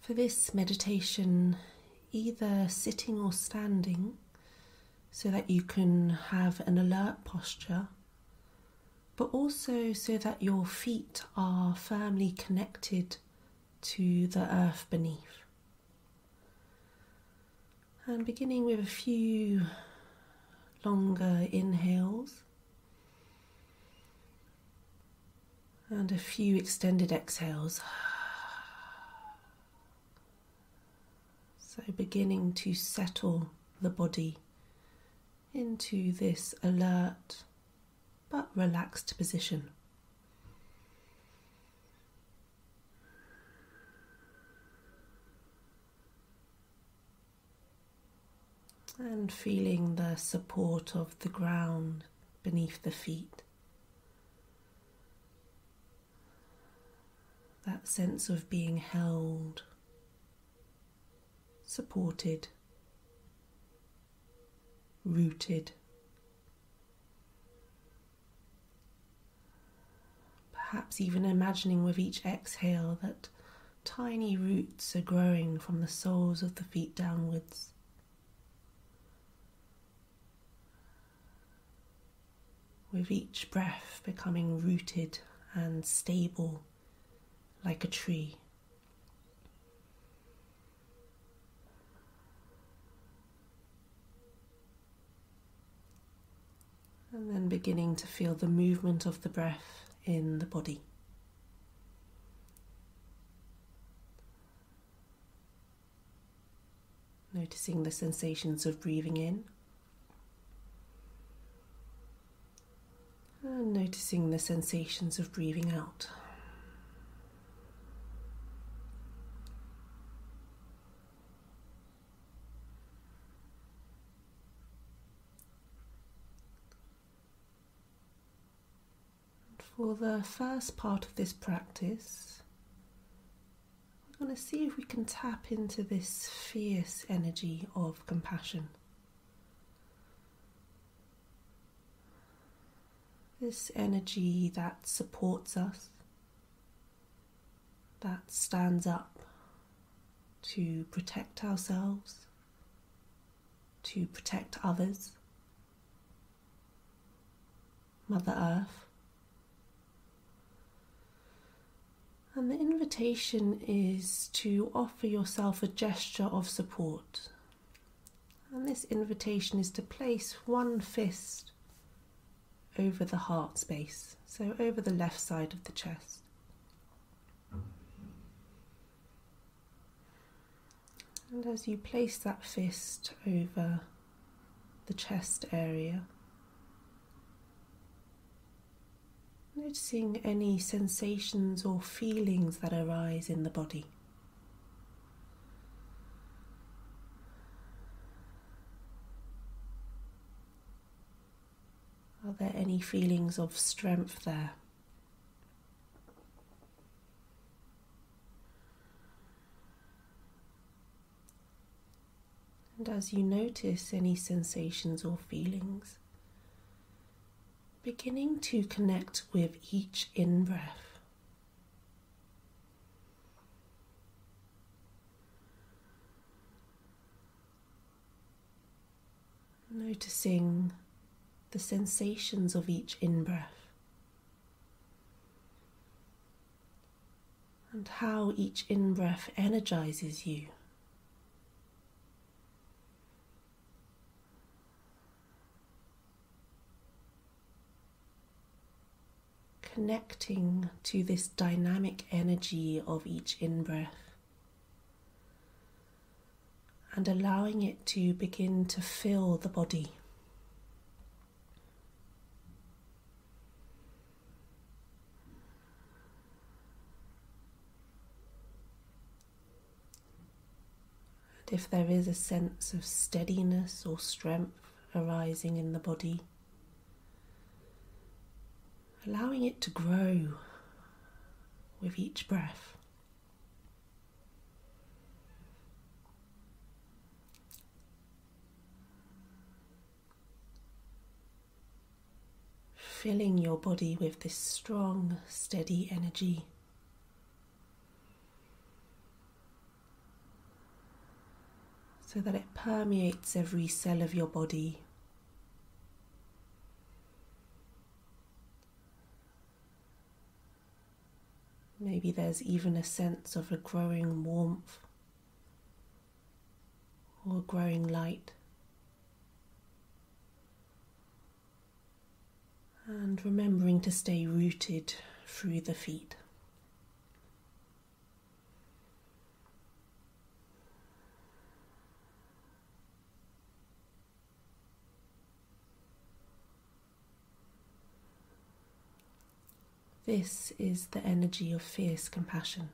For this meditation, either sitting or standing, so that you can have an alert posture, but also so that your feet are firmly connected to the earth beneath. And beginning with a few longer inhales and a few extended exhales. So, beginning to settle the body into this alert but relaxed position. And feeling the support of the ground beneath the feet. That sense of being held, supported, rooted. Perhaps even imagining with each exhale that tiny roots are growing from the soles of the feet downwards. With each breath becoming rooted and stable like a tree. And then beginning to feel the movement of the breath in the body. Noticing the sensations of breathing in. And noticing the sensations of breathing out. For the first part of this practice, we're going to see if we can tap into this fierce energy of compassion. This energy that supports us, that stands up to protect ourselves, to protect others, Mother Earth. And the invitation is to offer yourself a gesture of support. And this invitation is to place one fist over the heart space, so over the left side of the chest. And as you place that fist over the chest area, Noticing any sensations or feelings that arise in the body. Are there any feelings of strength there? And as you notice any sensations or feelings, beginning to connect with each in breath. Noticing the sensations of each in breath and how each in breath energizes you. Connecting to this dynamic energy of each in breath and allowing it to begin to fill the body. And if there is a sense of steadiness or strength arising in the body, allowing it to grow with each breath. Filling your body with this strong, steady energy. so that it permeates every cell of your body. Maybe there's even a sense of a growing warmth or a growing light. And remembering to stay rooted through the feet. This is the energy of fierce compassion.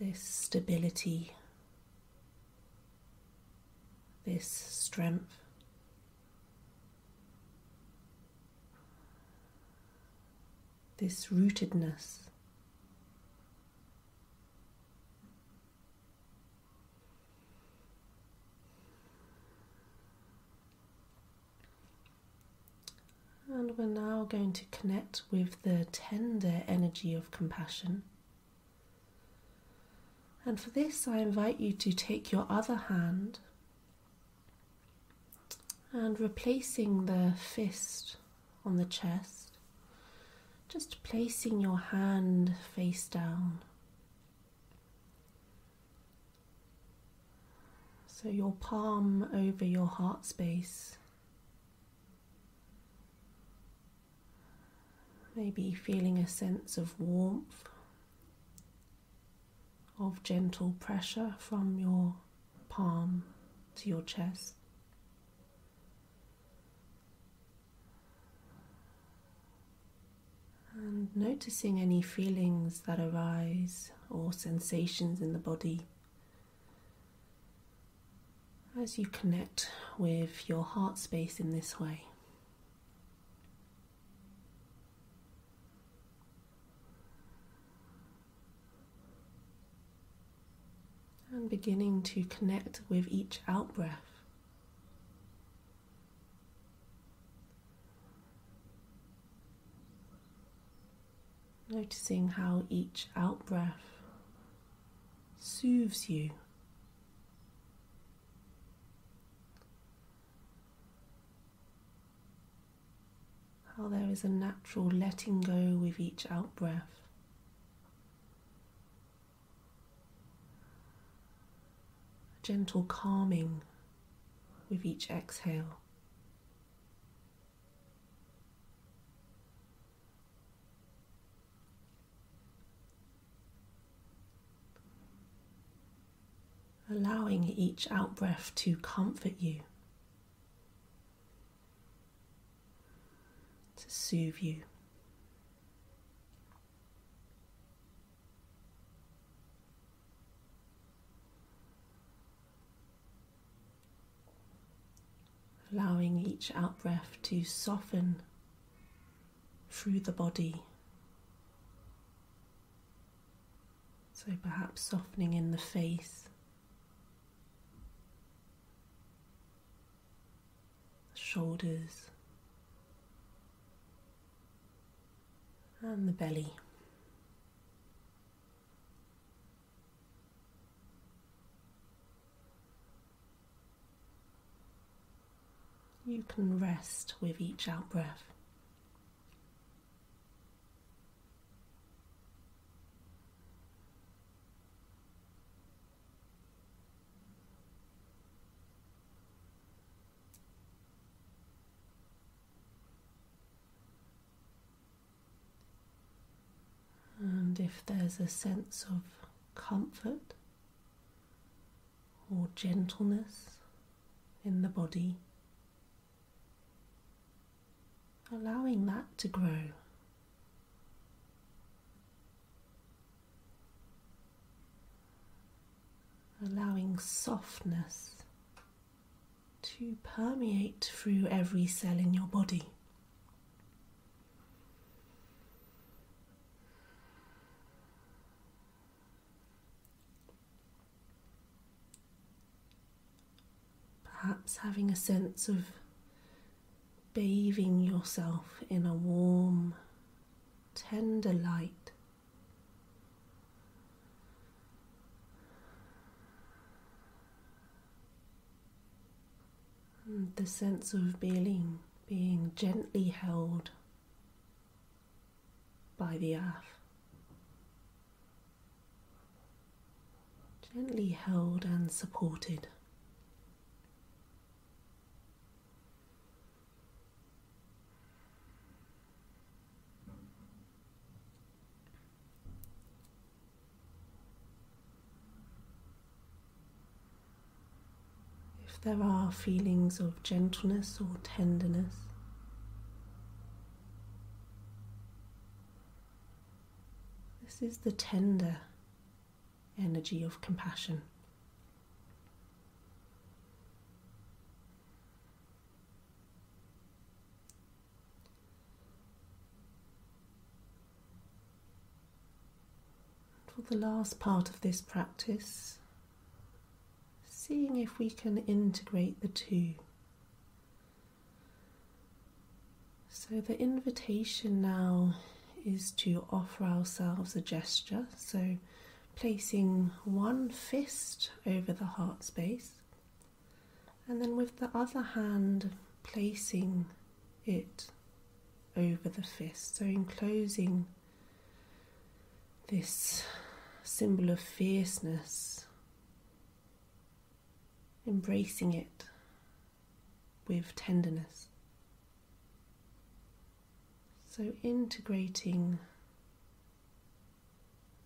This stability, this strength. This rootedness. And we're now going to connect with the tender energy of compassion. And for this, I invite you to take your other hand and replacing the fist on the chest, just placing your hand face down. So your palm over your heart space. Maybe feeling a sense of warmth, of gentle pressure from your palm to your chest. And noticing any feelings that arise or sensations in the body as you connect with your heart space in this way. Beginning to connect with each out breath. Noticing how each out breath soothes you. How there is a natural letting go with each out breath. Gentle calming with each exhale. Allowing each out breath to comfort you, to soothe you. Allowing each out breath to soften through the body. So perhaps softening in the face, the shoulders, and the belly. You can rest with each out breath. And if there's a sense of comfort or gentleness in the body, allowing that to grow. Allowing softness to permeate through every cell in your body. Perhaps having a sense of bathing yourself in a warm, tender light. And the sense of being, being gently held by the earth. Gently held and supported. There are feelings of gentleness or tenderness, this is the tender energy of compassion. For the last part of this practice, seeing if we can integrate the two. So, the invitation now is to offer ourselves a gesture. So, placing one fist over the heart space, and then with the other hand, placing it over the fist. So, enclosing this symbol of fierceness, embracing it with tenderness. So, integrating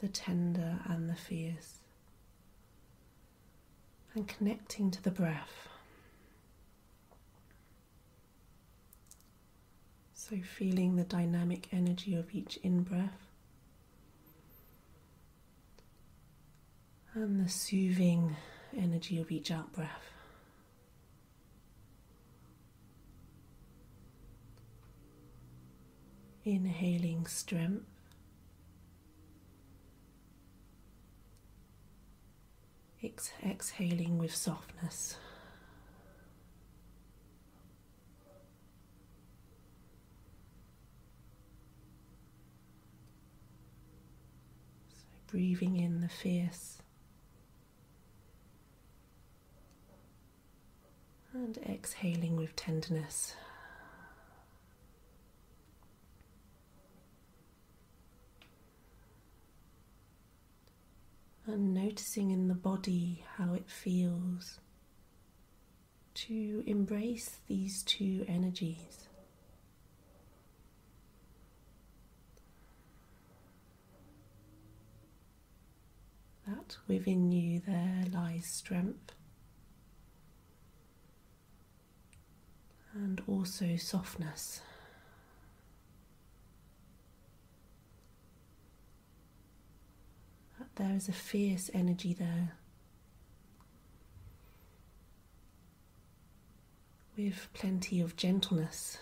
the tender and the fierce, and connecting to the breath. So, feeling the dynamic energy of each in breath and the soothing energy of each out breath. Inhaling strength. Ex- exhaling with softness. So breathing in the fierce and exhaling with tenderness. And noticing in the body how it feels to embrace these two energies. That within you there lies strength and also softness. That There is a fierce energy there with plenty of gentleness.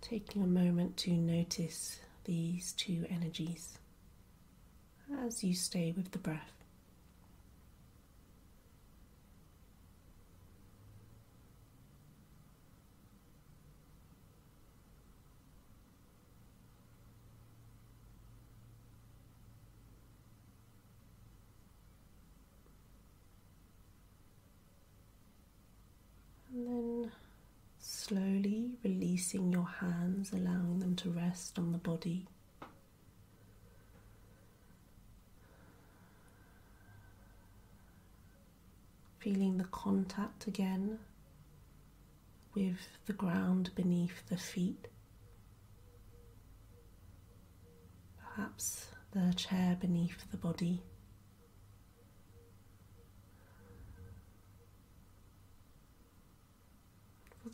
Taking a moment to notice these two energies as you stay with the breath. And then slowly releasing your hands, allowing them to rest on the body. Feeling the contact again with the ground beneath the feet. Perhaps the chair beneath the body.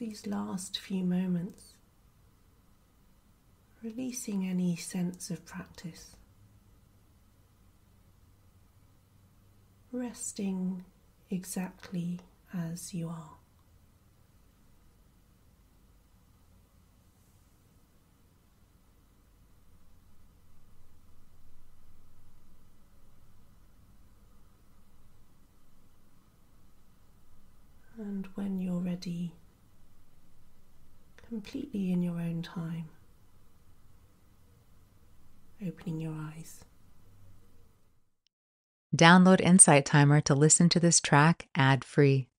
These last few moments, releasing any sense of practice, resting exactly as you are. And when you're ready, completely in your own time. opening your eyes. Download Insight Timer to listen to this track ad free.